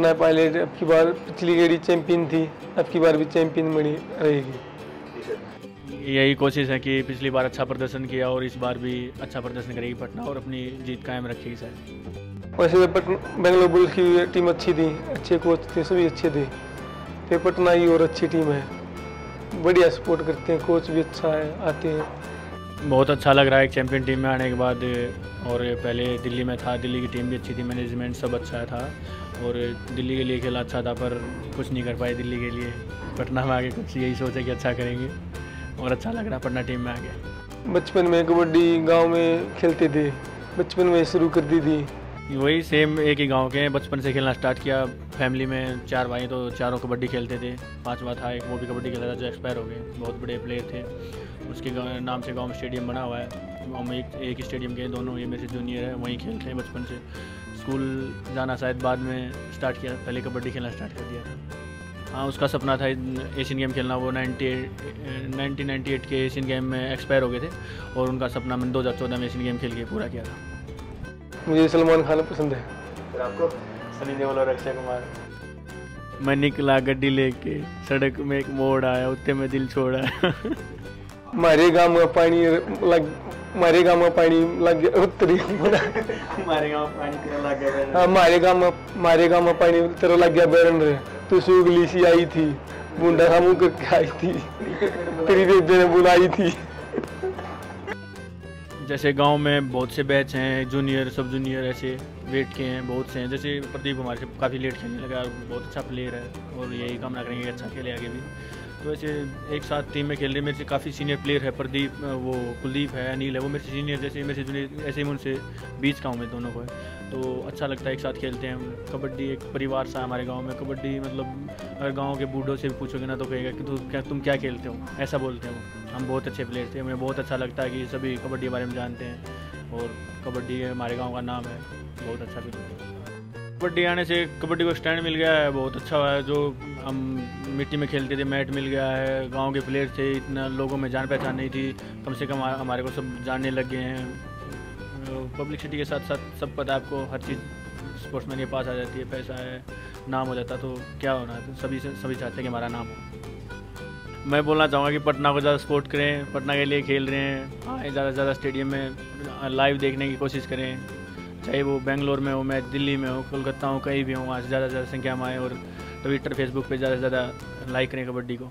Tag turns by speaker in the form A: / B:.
A: Patna pilot अब की बार पिछली गेड़ी चैंपियन थी अब की बार भी चैंपियन बनी रहेगी।
B: यही कोशिश है कि पिछली बार अच्छा प्रदर्शन किया और इस बार भी अच्छा प्रदर्शन करेगी पटना और अपनी जीत कायम रखेगी सर।
A: वैसे तो पटना बेंगलोर बुल्स की टीम अच्छी थी अच्छे कोच थे सभी अच्छे थे। फिर पटना की और अच्छी टीम है। बढ़िया सपोर्ट करते हैं कोच भी अच्छा है आते हैं।
B: बहुत अच्छा लग रहा है एक चैंपियन टीम में आने के बाद और पहले दिल्ली में था दिल्ली की टीम भी अच्छी थी मैनेजमेंट सब अच्छा था। और दिल्ली के लिए खेला अच्छा था पर कुछ नहीं कर पाए दिल्ली के लिए। पटना में आगे कुछ यही सोचे कि अच्छा करेंगे और अच्छा लग रहा पटना टीम में आगे
A: बचपन में कबड्डी गाँव में खेलते थे बचपन में शुरू कर दी थी।
B: वही सेम एक ही गाँव के हैं बचपन से खेलना स्टार्ट किया। फैमिली में चार भाई तो चारों कबड्डी खेलते थे पांचवा था एक वो भी कबड्डी खेलता था जो एक्सपायर हो गए बहुत बड़े प्लेयर थे। उसके नाम से गाँव में स्टेडियम बना हुआ है। गाँव में एक एक स्टेडियम के दोनों ये मेरे से जूनियर है वहीं खेलते हैं बचपन से। स्कूल जाना शायद बाद में स्टार्ट किया पहले कबड्डी खेलना स्टार्ट कर दिया था। हाँ उसका सपना था एशियन गेम खेलना वो नाइन्टी नाइनटीन नाइन्टी एट के एशियन गेम में एक्सपायर हो गए थे और उनका सपना मैंने दो हज़ार चौदह में एशियन गेम खेल के पूरा किया था।
A: मुझे सलमान खान पसंद है।
B: फिर आपको सनी देओल और अक्षय कुमार। मैं निकला गड्डी लेके सड़क में एक मोड़ आया उत्ते में दिल छोड़ा।
A: मारे गाँव में पानी लग मारे गाँव में पानी लग गया उत्तरी
B: हमारे गाँव पानी पीने लग गया
A: हाँ मारे गाँव में मारे गाँव में पानी तेरा लग गया बैरन रे तू सुगली सी आई थी मुंडा खामू करके आई थी तेरी बेबे ने बुलाई थी
B: जैसे गाँव में बहुत से बैच हैं जूनियर सब जूनियर ऐसे वेट के हैं बहुत से हैं। जैसे प्रदीप हमारे से काफ़ी लेट खेलने लगा बहुत अच्छा प्लेयर है और यही कामना करेंगे अच्छा खेले आगे भी। वैसे एक साथ टीम में खेल रहे मेरे से काफ़ी सीनियर प्लेयर है, प्रदीप, वो कुलदीप है, अनिल है, वो मेरे से सीनियर जैसे मेरे से जूनियर ऐसे ही उनसे बीच का हूँ मैं दोनों को। तो अच्छा लगता है एक साथ खेलते हैं कबड्डी एक परिवार सा है हमारे गाँव में। कबड्डी मतलब अगर गाँव के बूढ़ों से भी पूछोगे ना तो कहेगा कि तू क्या, तुम क्या खेलते हो? ऐसा बोलते हैं हम बहुत अच्छे प्लेयर थे। हमें बहुत अच्छा लगता है कि सभी कबड्डी के बारे में जानते हैं। और कबड्डी हमारे गाँव का नाम है। बहुत अच्छा भी कबड्डी आने से कबड्डी को स्टैंड मिल गया है, बहुत अच्छा हुआ है। जो हम मिट्टी में खेलते थे, मैट मिल गया है। गाँव के प्लेयर थे, इतना लोगों में जान पहचान नहीं थी। कम से कम हमारे को सब जानने लग गए हैं। पब्लिसिटी के साथ साथ सब पता है आपको, हर चीज़ स्पोर्ट्समैन के पास आ जाती है, पैसा है, नाम हो जाता तो क्या होना है? तो सभी से सभी चाहते हैं कि हमारा नाम हो। मैं बोलना चाहूँगा कि पटना को ज़्यादा सपोर्ट करें, पटना के लिए खेल रहे हैं। आए ज़्यादा से ज़्यादा स्टेडियम में लाइव देखने की कोशिश करें। चाहे वो बेंगलोर में हो, मैं दिल्ली में हो कोलकाता हो कहीं भी हो, वहाँ से ज़्यादा से ज़्यादा संख्या में आए और ट्विटर फेसबुक पे ज़्यादा से ज़्यादा लाइक करें कबड्डी को।